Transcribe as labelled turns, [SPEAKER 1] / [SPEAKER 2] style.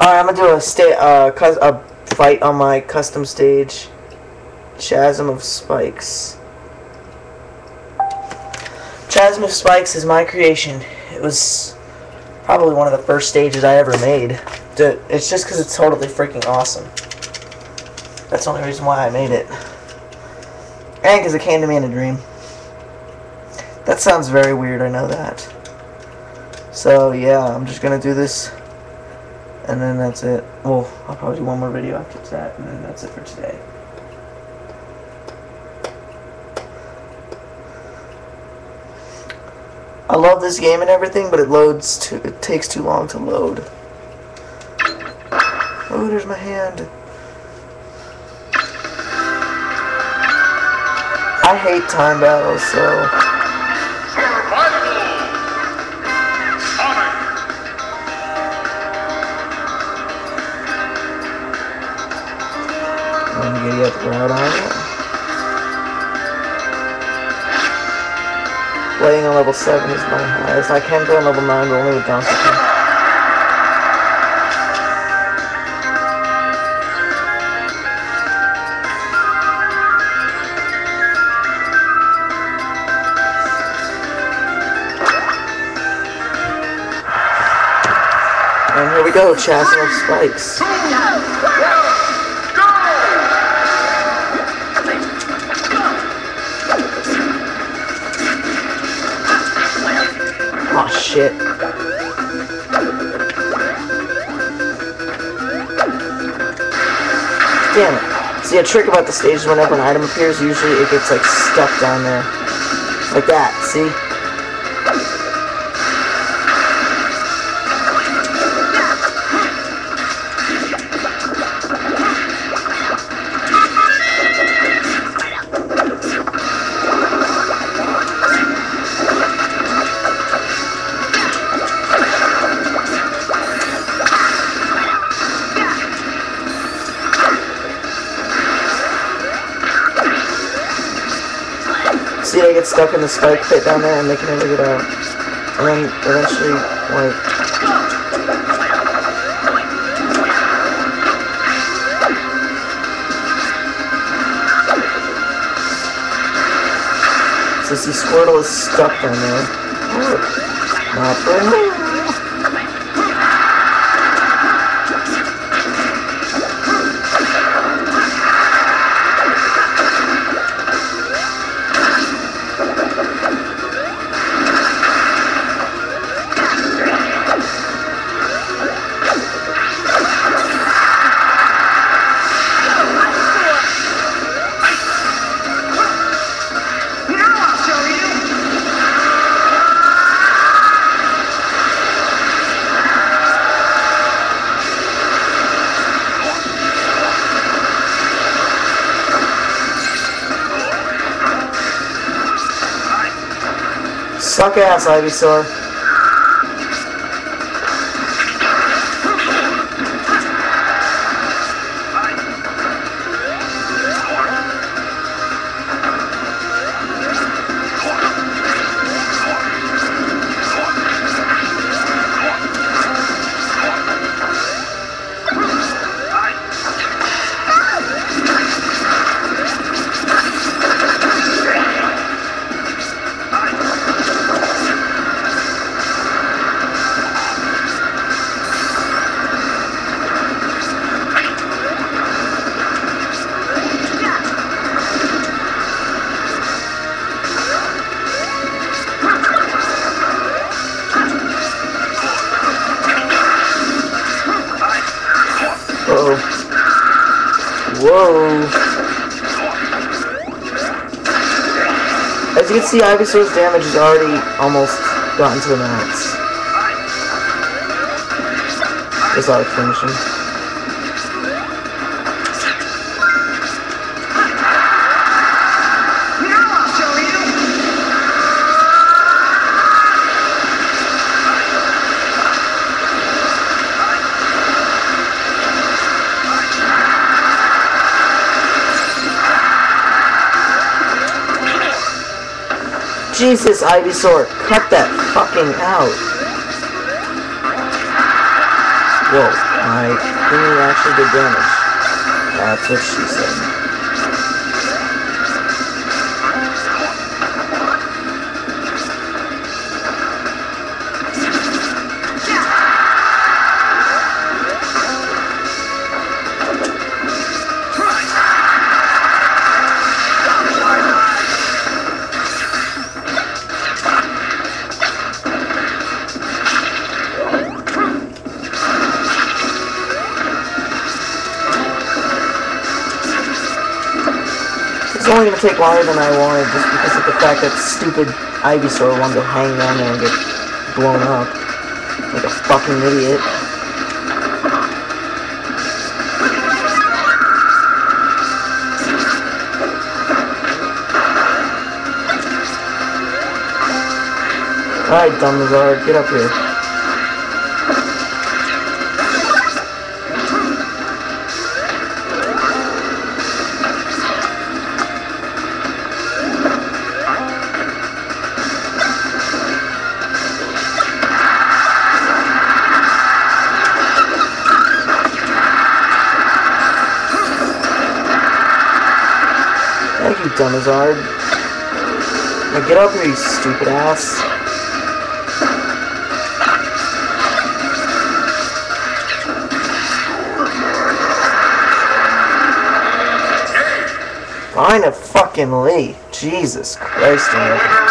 [SPEAKER 1] Alright, I'm gonna do a sta- uh, a fight on my custom stage. Chasm of Spikes. Chasm of Spikes is my creation. It was probably one of the first stages I ever made. It's just because it's totally freaking awesome. That's the only reason why I made it. And because it came to me in a dream. That sounds very weird, I know that. So, yeah, I'm just gonna do this. And then that's it. Well, I'll probably do one more video after that, and then that's it for today. I love this game and everything, but it loads too. It takes too long to load. Oh, there's my hand. I hate time battles, so I'm gonna get right on it. Playing on level 7 is my highest. I can go on level 9, but only with Kong. And here we go, Chasm of Spikes. Shit. Damn it. See, a trick about the stage is whenever an item appears, usually it gets like stuck down there. Like that, see? See, they get stuck in the spike pit down there and they can never get out. And then eventually, like, so see, Squirtle is stuck down there. Not for Suck ass, Ivysaur. Whoa. As you can see, Ivysaur's damage has already almost gotten to the max. Just like finishing. Jesus, Ivysaur, cut that fucking out. Whoa. Think he actually did damage. That's what she said. Take longer than I wanted just because of the fact that stupid Ivysaur wanted to hang down there and get blown up. Like a fucking idiot. Alright, Dumbledore, get up here. Thank you, Dumbledore. Now get up here, you stupid ass. Find a fucking Lee. Jesus Christ, man.